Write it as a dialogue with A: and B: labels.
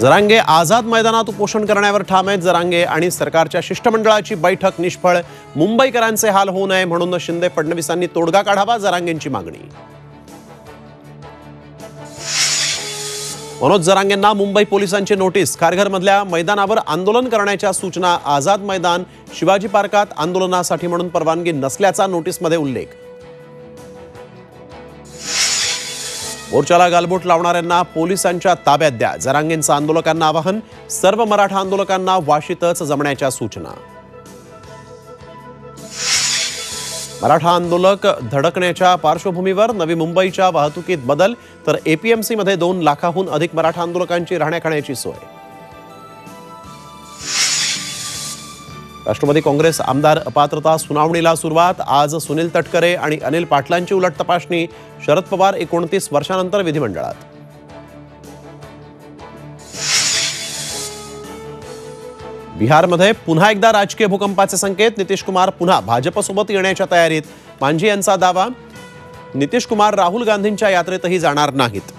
A: जरांगे आझाद मैदानात उपोषण करण्यावर ठाम आहेत. जरांगे आणि सरकारच्या शिष्टमंडळाची बैठक निष्फळ. मुंबईकरांचे हाल होऊ नये म्हणून शिंदे फडणवीसांनी तोडगा काढावा जरांगेंची मागणी. मनोज जरांगेंना मुंबई पोलिसांची नोटीस. खारघरमधल्या मैदानावर आंदोलन करण्याच्या सूचना. आझाद मैदान शिवाजी पार्कात आंदोलनासाठी म्हणून परवानगी नसल्याचा नोटीसमध्ये उल्लेख. मोर्चाला गालबोट लावणाऱ्यांना पोलिसांच्या ताब्यात द्या. जरांगेंचं आंदोलकांना आवाहन सर्व मराठा आंदोलकांना वाशीतच जमण्याच्या सूचना. मराठा आंदोलक धडकण्याच्या पार्श्वभूमीवर नवी मुंबईच्या वाहतुकीत बदल तर एपीएमसी मध्ये दोन लाखाहून अधिक मराठा आंदोलकांची राहण्याखाण्याची सोय. राष्ट्रवादी काँग्रेस आमदार अपात्रता सुनावणीला सुरुवात आज सुनील तटकरे आणि अनिल पाटलांची उलट तपासणी शरद पवार एकोणतीस वर्षानंतर विधिमंडळात. बिहारमध्ये पुन्हा एकदा राजकीय भूकंपाचे संकेत नितीश कुमार पुन्हा भाजपसोबत येण्याच्या तयारीत. मांझी यांचा दावा नितीश कुमार राहुल गांधींच्या यात्रेतही जाणार नाहीत.